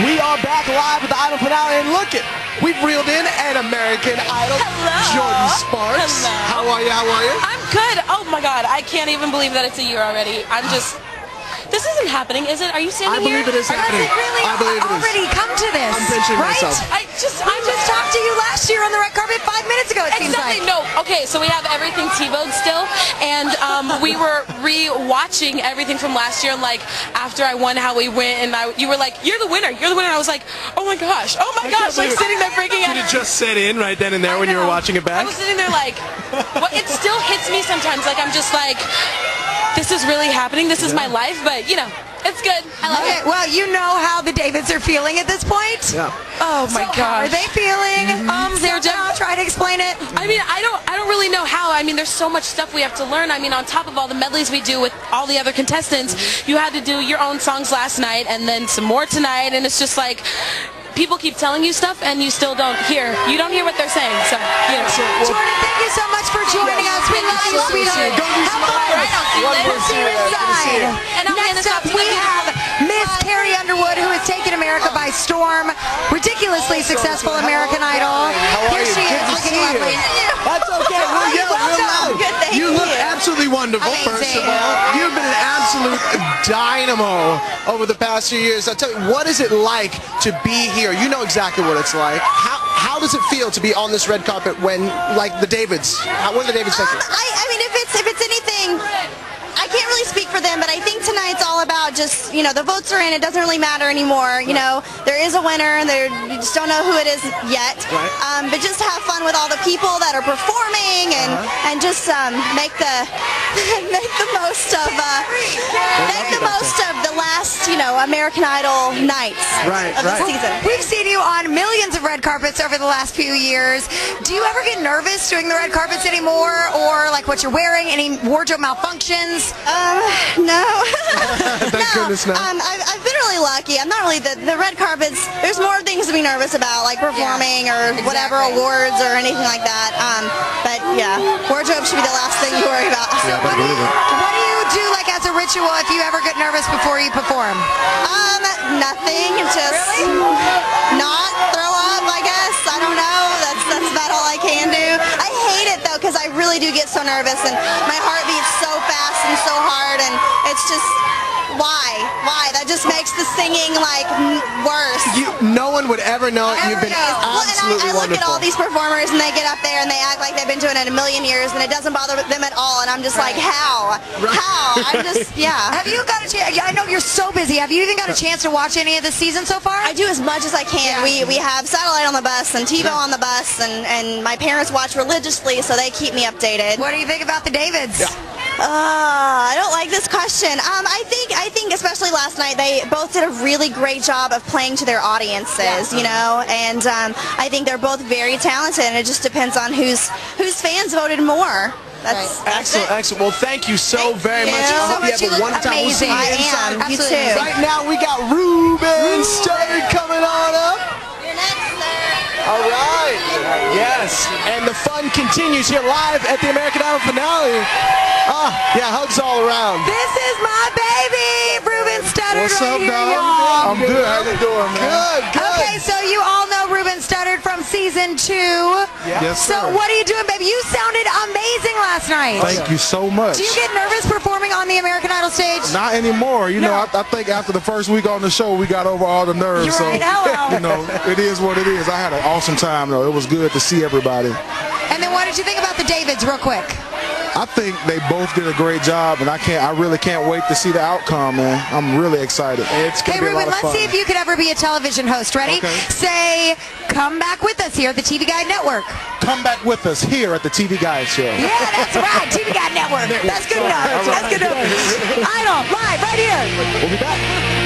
We are back live at the Idol finale, and look it, we've reeled in an American Idol, Hello. Jordin Sparks. Hello. How are you? How are you? I'm good. Oh my god, I can't even believe that it's a year already. I'm just. This isn't happening, is it? Are you standing I believe here? it is Are you- happening. really I believe it is. already come to this. I'm pinching right? myself. I on the red carpet five minutes ago. It seems Exactly. like. No. Okay. So we have everything TiVoed still, and um, we were re-watching everything from last year. And like after I won, how we went, and I, you were like, "You're the winner. You're the winner." I was like, "Oh my gosh! Oh my gosh!" Like sitting there freaking out. Did it just set in right then and there when you were watching it back? I was sitting there like, well, it still hits me sometimes. Like I'm just like, this is really happening. This is my life. But you know, it's good. I love Okay, it. well, you know how the Davids are feeling at this point. Yeah. Oh my So gosh. How are they feeling? Um, They're somehow just- try to explain it. I mean, I don't, I don't really know how. I mean, there's so much stuff we have to learn. I mean, on top of all the medleys we do with all the other contestants, you had to do your own songs last night and then some more tonight, and it's just like. People keep telling you stuff, and you still don't hear. You don't hear what they're saying. So, you know. Jordin, thank you so much for joining sweetheart. Go do Have some fun. I'll see you later. We'll see you Good to see you. inside. And I'll Next up, we have Miss Carrie Underwood, who has taken America by storm. Ridiculously successful American Idol. How Here she Good is, looking see you. lovely. That's okay. Real You're yell, real welcome. loud. You look absolutely wonderful, first of Amazing. all. Absolute dynamo over the past few years. I tell you, what is it like to be here? You know exactly what it's like. How, how does it feel to be on this red carpet when, like, the Davids? How, what are the Davids Um? I, I mean, if it's if it's anything, I can't really speak for them, but I think tonight's all about just you know the votes are in. It doesn't really matter anymore. You know, there is a winner, and there you just don't know who it is yet. Right. Um, but just have fun with all the people that are performing, and Uh-huh. and just um, make the make the most of uh, make the most of the last you know American Idol nights Right, of the season. We've seen you on millions of red carpets over the last few years. Do you ever get nervous doing the red carpets anymore, or like what you're wearing? Any wardrobe malfunctions? Um, no. Thank no. goodness, no. Um, I've, I've been really lucky. I'm not really the, the red carpets. There's more things to be nervous about, like performing or whatever awards or anything like that. Um, but yeah, wardrobe should be the last thing you worry about. What do, you, what do you do like as a ritual if you ever get nervous before you perform? Um, nothing. Just not throw up. I guess. I don't know. That's that's about all I can do. I hate it though because I really do get so nervous and my heart beats so fast and so hard and it's just why why that just makes the singing like m- worse. You, no one would ever know it. You've been Well, and absolutely I, I look wonderful. at all these performers and they get up there and they act like they've been doing it a million years and it doesn't bother them at all and I'm just like how how I'm just yeah. Have you got a chance? I know you're so busy. Have you even got a chance to watch any of the season so far? I do as much as I can. We we have satellite on the bus and TiVo on the bus, and, and my parents watch religiously, so they keep me updated. What do you think about the Davids? Uh, I don't like this question. Um, I think I think especially last night they both did a really great job of playing to their audiences, you know, and um, I think they're both very talented, and it just depends on whose whose fans voted more. That's, that's Excellent, it. excellent. Well, thank you so Thank very you. much. Thank you I so hope much. you You have a look wonderful time. We'll see you amazing. I inside. am. You too. Right now, we got Ruben Studdard coming on up. You're next, sir. All right. Yes. And the fun continues here live at the American Idol finale. Ah, yeah, hugs all around. This is my baby, Ruben Studdard. What's right up, here, dog? y'all. I'm good. How you doing, man? Good, good. Okay, so you all know Ruben Studdard from season two. Yes, So sir. what are you doing, baby? You sounded amazing last night. Thank you so much. Do you get nervous performing on the American Idol stage? Not anymore. You know, I, I think after the first week on the show, we got over all the nerves. You're so, right. Hello. you know, it is what it is. I had an awesome time, though. It was good to see everybody. And then what did you think about the Davids, real quick? I think they both did a great job, and I can't. I really can't wait to see the outcome, man. I'm really excited. It's going Hey, to be a lot Ruben, of let's see if you could ever be a television host. Ready? Okay. Say, come back with us here at the TV Guide Network. Come back with us here at the TV Guide Show. Yeah, that's right. TV Guide Network. That's good enough. That's good enough. Idol, live, right here. We'll be back.